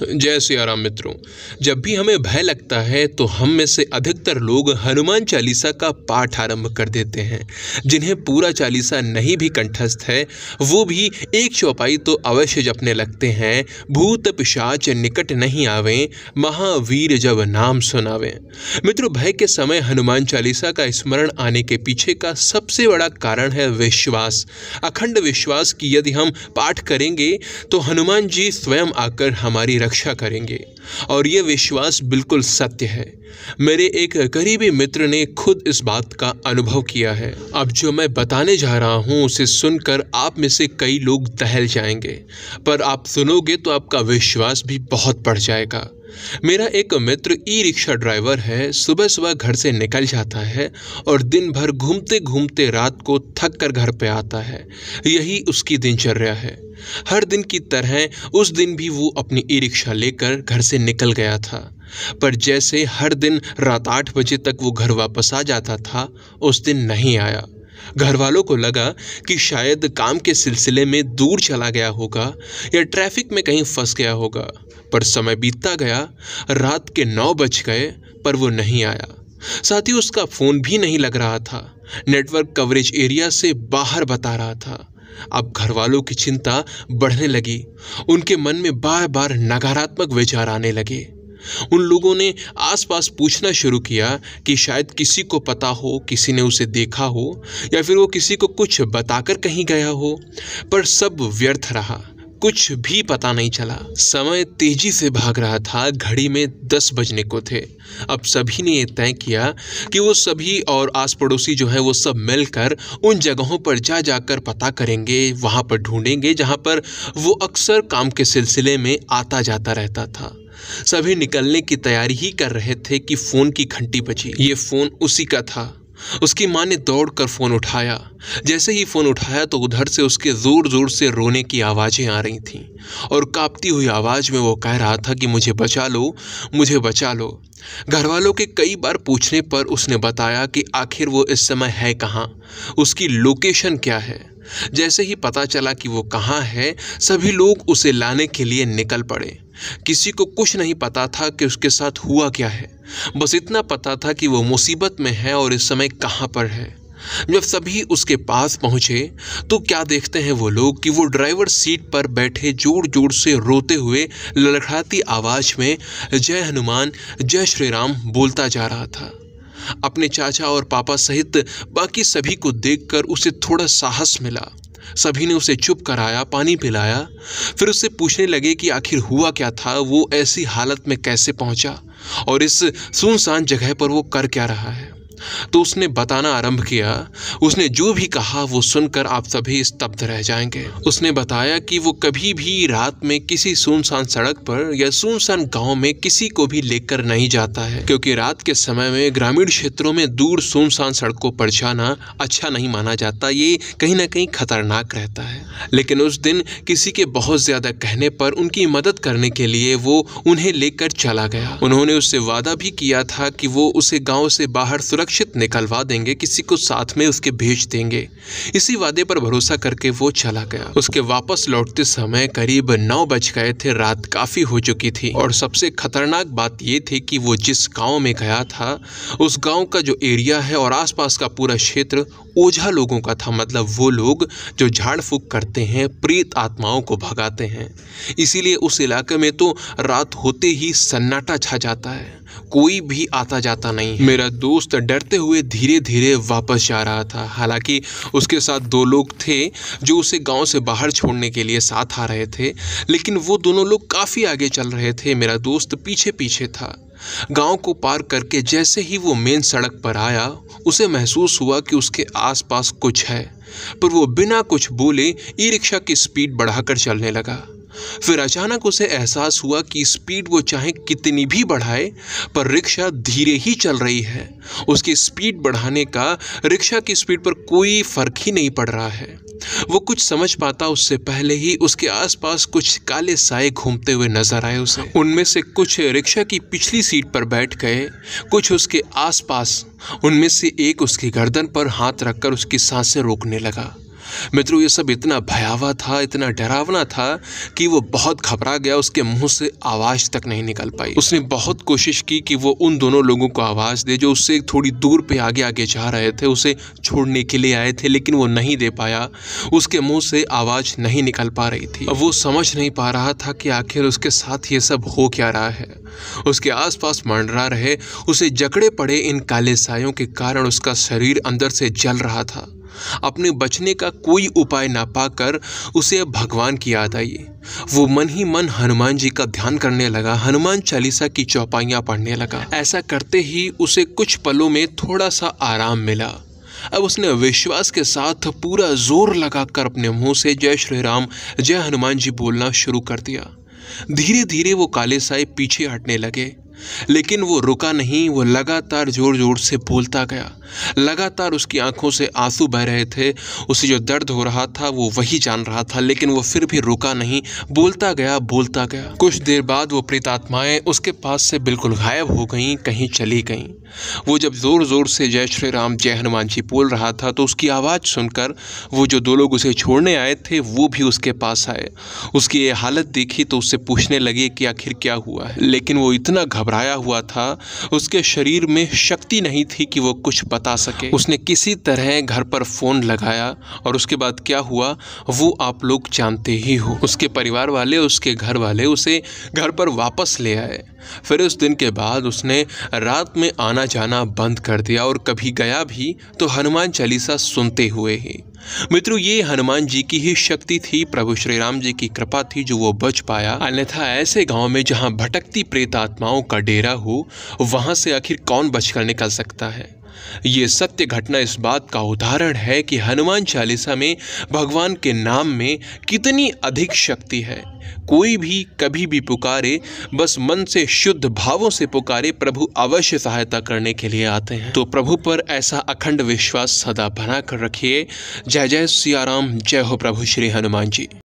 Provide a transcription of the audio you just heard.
जय सिया राम मित्रों, जब भी हमें भय लगता है तो हम में से अधिकतर लोग हनुमान चालीसा का पाठ आरंभ कर देते हैं। जिन्हें पूरा चालीसा नहीं भी कंठस्थ है, वो भी एक चौपाई तो अवश्य जपने लगते हैं, भूत पिशाच निकट नहीं आवे, महावीर जब नाम सुनावे। मित्रों, भय के समय हनुमान चालीसा का स्मरण आने के पीछे का सबसे बड़ा कारण है विश्वास। अखंड विश्वास की यदि हम पाठ करेंगे तो हनुमान जी स्वयं आकर हमारी रक्षा करेंगे। और ये विश्वास बिल्कुल सत्य है। मेरे एक करीबी मित्र ने खुद इस बात का अनुभव किया है। अब जो मैं बताने जा रहा हूँ, उसे सुनकर आप में से कई लोग दहल जाएँगे। पर आप सुनोगे तो आपका विश्वास भी बहुत बढ़ जाएगा। मेरा एक मित्र ई रिक्शा ड्राइवर है, सुबह सुबह घर से निकल जाता है और दिन भर घूमते घूमते रात को थक कर घर पे आता है। यही उसकी दिनचर्या है। हर दिन की तरह उस दिन भी वो अपनी ई रिक्शा लेकर घर से निकल गया था। पर जैसे हर दिन रात आठ बजे तक वो घर वापस आ जाता था, उस दिन नहीं आया। घर वालों को लगा कि शायद काम के सिलसिले में दूर चला गया होगा या ट्रैफ़िक में कहीं फंस गया होगा। पर समय बीतता गया, रात के नौ बज गए, पर वो नहीं आया। साथ ही उसका फ़ोन भी नहीं लग रहा था। नेटवर्क कवरेज एरिया से बाहर बता रहा था। अब घर वालों की चिंता बढ़ने लगी। उनके मन में बार बार नकारात्मक विचार आने लगे। उन लोगों ने आसपास पूछना शुरू किया कि शायद किसी को पता हो, किसी ने उसे देखा हो, या फिर वो किसी को कुछ बताकर कहीं गया हो, पर सब व्यर्थ रहा। कुछ भी पता नहीं चला। समय तेज़ी से भाग रहा था, घड़ी में दस बजने को थे। अब सभी ने ये तय किया कि वो सभी और आस पड़ोसी जो है वो सब मिलकर उन जगहों पर जा जाकर पता करेंगे, वहाँ पर ढूंढेंगे, जहाँ पर वो अक्सर काम के सिलसिले में आता जाता रहता था। सभी निकलने की तैयारी ही कर रहे थे कि फ़ोन की घंटी बजी। ये फ़ोन उसी का था। उसकी माँ ने दौड़ कर फ़ोन उठाया। जैसे ही फ़ोन उठाया तो उधर से उसके ज़ोर ज़ोर से रोने की आवाज़ें आ रही थीं और कांपती हुई आवाज़ में वो कह रहा था कि मुझे बचा लो, मुझे बचा लो। घर वालों के कई बार पूछने पर उसने बताया कि आखिर वो इस समय है कहाँ? उसकी लोकेशन क्या है? जैसे ही पता चला कि वो कहाँ है, सभी लोग उसे लाने के लिए निकल पड़े। किसी को कुछ नहीं पता था कि उसके साथ हुआ क्या है। बस इतना पता था कि वो मुसीबत में है और इस समय कहाँ पर है। जब सभी उसके पास पहुँचे तो क्या देखते हैं वो लोग कि वो ड्राइवर सीट पर बैठे ज़ोर ज़ोर से रोते हुए लड़खड़ाती आवाज़ में, जय हनुमान, जय श्री राम बोलता जा रहा था। अपने चाचा और पापा सहित बाकी सभी को देखकर उसे थोड़ा साहस मिला। सभी ने उसे चुप कराया, पानी पिलाया। फिर उससे पूछने लगे कि आखिर हुआ क्या था, वो ऐसी हालत में कैसे पहुँचा और इस सुनसान जगह पर वो कर क्या रहा है। तो उसने बताना आरंभ किया। उसने जो भी कहा, वो सुनकर आप सभी स्तब्ध रह जाएँगे। उसने बताया कि वो कभी भी रात में किसी सुनसान सड़क पर या सुनसान गाँव में किसी को भी लेकर नहीं जाता है, क्योंकि रात के समय में ग्रामीण क्षेत्रों में दूर सुनसान सड़कों पर जाना अच्छा नहीं माना जाता। ये कहीं ना कहीं खतरनाक रहता है। लेकिन उस दिन किसी के बहुत ज़्यादा कहने पर उनकी मदद करने के लिए वो उन्हें लेकर चला गया। उन्होंने उससे वादा भी किया था कि वो उसे गाँव से बाहर सुरक्षित सुरक्षित निकलवा देंगे, किसी को साथ में उसके भेज देंगे। इसी वादे पर भरोसा करके वो चला गया। उसके वापस लौटते समय करीब नौ बज गए थे, रात काफ़ी हो चुकी थी। और सबसे खतरनाक बात ये थी कि वो जिस गाँव में गया था, उस गाँव का जो एरिया है और आसपास का पूरा क्षेत्र ओझा लोगों का था। मतलब वो लोग जो झाड़ फूक करते हैं, प्रीत आत्माओं को भगाते हैं। इसीलिए उस इलाके में तो रात होते ही सन्नाटा छा जाता है। कोई भी आता जाता नहीं है। मेरा दोस्त डरते हुए धीरे धीरे वापस जा रहा था। हालाँकि उसके साथ दो लोग थे जो उसे गाँव से बाहर छोड़ने के लिए साथ आ रहे थे, लेकिन वो दोनों लोग काफ़ी आगे चल रहे थे। मेरा दोस्त पीछे पीछे था। गाँव को पार करके जैसे ही वो मेन सड़क पर आया, उसे महसूस हुआ कि उसके आसपास कुछ है। पर वो बिना कुछ बोले ई रिक्शा की स्पीड बढ़ाकर चलने लगा। फिर अचानक उसे एहसास हुआ कि स्पीड वो चाहे कितनी भी बढ़ाए, पर रिक्शा धीरे ही चल रही है। उसकी स्पीड बढ़ाने का रिक्शा की स्पीड पर कोई फ़र्क ही नहीं पड़ रहा है। वो कुछ समझ पाता उससे पहले ही उसके आसपास कुछ काले साए घूमते हुए नज़र आए उसे। उनमें से कुछ रिक्शा की पिछली सीट पर बैठ गए, कुछ उसके आसपास, उनमें से एक उसकी गर्दन पर हाथ रखकर उसकी साँसें रोकने लगा। मित्रों, ये सब इतना भयावह था, इतना डरावना था कि वो बहुत घबरा गया, उसके मुँह से आवाज़ तक नहीं निकल पाई। उसने बहुत कोशिश की कि वो उन दोनों लोगों को आवाज़ दे, जो उससे थोड़ी दूर पे आगे आगे जा रहे थे, उसे छोड़ने के लिए आए थे, लेकिन वो नहीं दे पाया। उसके मुँह से आवाज़ नहीं निकल पा रही थी। वो समझ नहीं पा रहा था कि आखिर उसके साथ ये सब हो क्या रहा है। उसके आसपास मंडरा रहे, उसे जकड़े पड़े इन काले सायों के कारण उसका शरीर अंदर से जल रहा था। अपने बचने का कोई उपाय ना पाकर उसे भगवान की याद आई। वो मन ही मन हनुमान जी का ध्यान करने लगा, हनुमान चालीसा की चौपाइयाँ पढ़ने लगा। ऐसा करते ही उसे कुछ पलों में थोड़ा सा आराम मिला। अब उसने विश्वास के साथ पूरा ज़ोर लगाकर अपने मुँह से जय श्री राम, जय हनुमान जी बोलना शुरू कर दिया। धीरे धीरे वो काले साए पीछे हटने लगे। लेकिन वो रुका नहीं, वो लगातार ज़ोर ज़ोर से बोलता गया। लगातार उसकी आँखों से आँसू बह रहे थे, उसे जो दर्द हो रहा था वो वही जान रहा था, लेकिन वो फिर भी रुका नहीं, बोलता गया बोलता गया। कुछ देर बाद वो प्रेतात्माएँ उसके पास से बिल्कुल गायब हो गईं, कहीं चली गईं। वो जब ज़ोर ज़ोर से जय श्री राम, जय हनुमान जी बोल रहा था तो उसकी आवाज़ सुनकर वो जो दो लोग उसे छोड़ने आए थे, वो भी उसके पास आए। उसकी ये हालत देखी तो उससे पूछने लगे कि आखिर क्या हुआ है? लेकिन वो इतना घबराया हुआ था। उसके शरीर में शक्ति नहीं थी कि वो कुछ बता सके। उसने किसी तरह घर पर फ़ोन लगाया और उसके बाद क्या हुआ, वो आप लोग जानते ही हो। उसके परिवार वाले, उसके घर वाले उसे घर पर वापस ले आए। फिर उस दिन के बाद उसने रात में आना जाना बंद कर दिया और कभी गया भी तो हनुमान चालीसा सुनते हुए ही। मित्रों, ये हनुमान जी की ही शक्ति थी, प्रभु श्री राम जी की कृपा थी जो वो बच पाया। अन्यथा ऐसे गाँव में जहाँ भटकती प्रेत आत्माओं का डेरा हो, वहाँ से आखिर कौन बचकर निकल सकता है? ये सत्य घटना इस बात का उदाहरण है कि हनुमान चालीसा में भगवान के नाम में कितनी अधिक शक्ति है। कोई भी कभी भी पुकारे, बस मन से शुद्ध भावों से पुकारे प्रभु अवश्य सहायता करने के लिए आते हैं। तो प्रभु पर ऐसा अखंड विश्वास सदा बना कर रखिए। जय जय सियाराम, जय हो प्रभु श्री हनुमान जी।